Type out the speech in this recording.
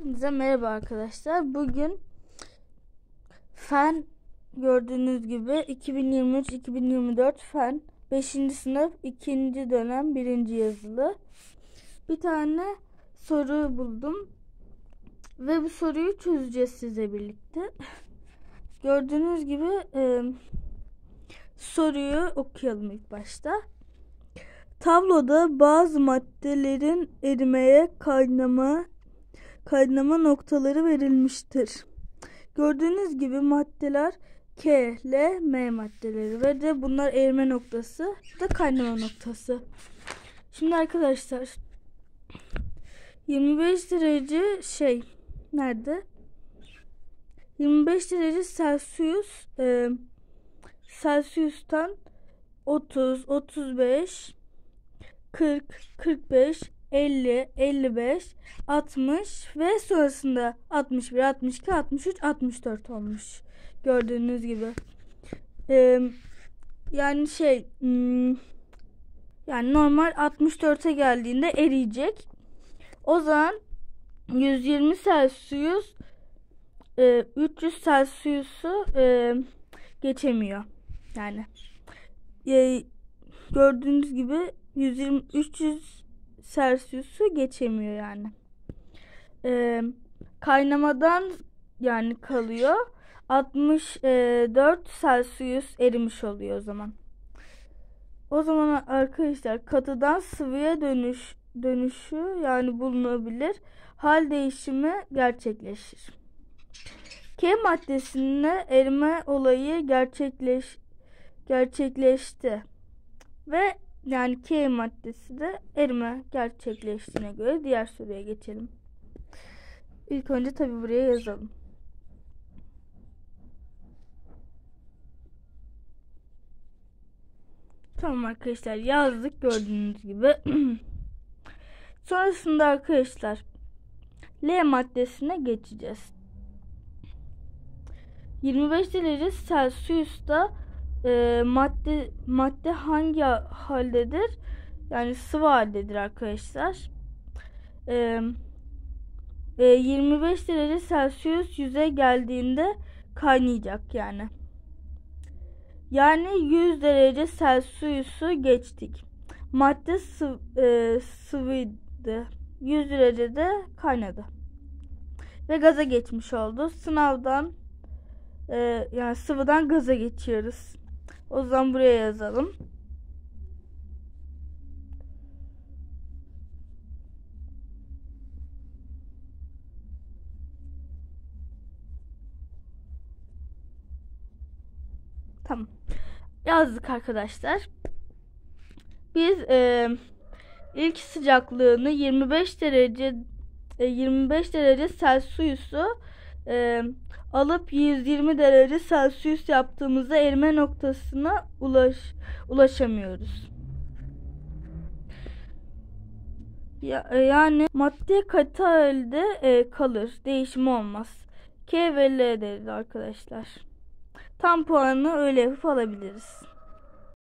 Hepinize merhaba arkadaşlar. Bugün fen gördüğünüz gibi 2023-2024 fen 5. sınıf 2. dönem 1. yazılı bir tane soru buldum. Ve bu soruyu çözeceğiz size birlikte. Gördüğünüz gibi e, soruyu okuyalım ilk başta. Tabloda bazı maddelerin erimeye, kaynama, kaynama noktaları verilmiştir. Gördüğünüz gibi maddeler K, L, M maddeleri ve de bunlar erime noktası da kaynama noktası. Şimdi arkadaşlar 25 derece şey nerede? 25 derece Celsius e, Celsius'tan 30, 35, 40, 45, 50, 55, 60 ve sonrasında 61, 62, 63, 64 olmuş. Gördüğünüz gibi. Ee, yani şey hmm, yani normal 64'e geldiğinde eriyecek. O zaman 120 Celsius e, 300 Celsius'u geçemiyor. Yani gördüğünüz gibi 120 300 Celsius'u geçemiyor yani. Ee, kaynamadan yani kalıyor. 64 Celsius erimiş oluyor o zaman. O zaman arkadaşlar katıdan sıvıya dönüş dönüşü yani bulunabilir. Hal değişimi gerçekleşir. K maddesinde erime olayı gerçekleş gerçekleşti. Ve yani K maddesi de erime gerçekleştiğine göre diğer soruya geçelim. İlk önce tabi buraya yazalım. Tamam arkadaşlar yazdık gördüğünüz gibi. Sonrasında arkadaşlar L maddesine geçeceğiz. 25 derece Celsius'ta e, madde madde hangi haldedir? Yani sıvı haldedir arkadaşlar. E, e, 25 derece Celsius yüze geldiğinde kaynayacak yani. Yani 100 derece Celsius'u geçtik. Madde sıv, e, sıvıydı. 100 derecede kaynadı. Ve gaza geçmiş oldu. Sınavdan e, yani sıvıdan gaza geçiyoruz. O zaman buraya yazalım. Tamam. Yazdık arkadaşlar. Biz e, ilk sıcaklığını 25 derece e, 25 derece Celsius'u e, alıp 120 derece Celsius yaptığımızda erime noktasına ulaş ulaşamıyoruz. Ya, e, yani madde katı halde e, kalır. Değişim olmaz. K ve L deriz arkadaşlar. Tam puanını öyle yapıp alabiliriz.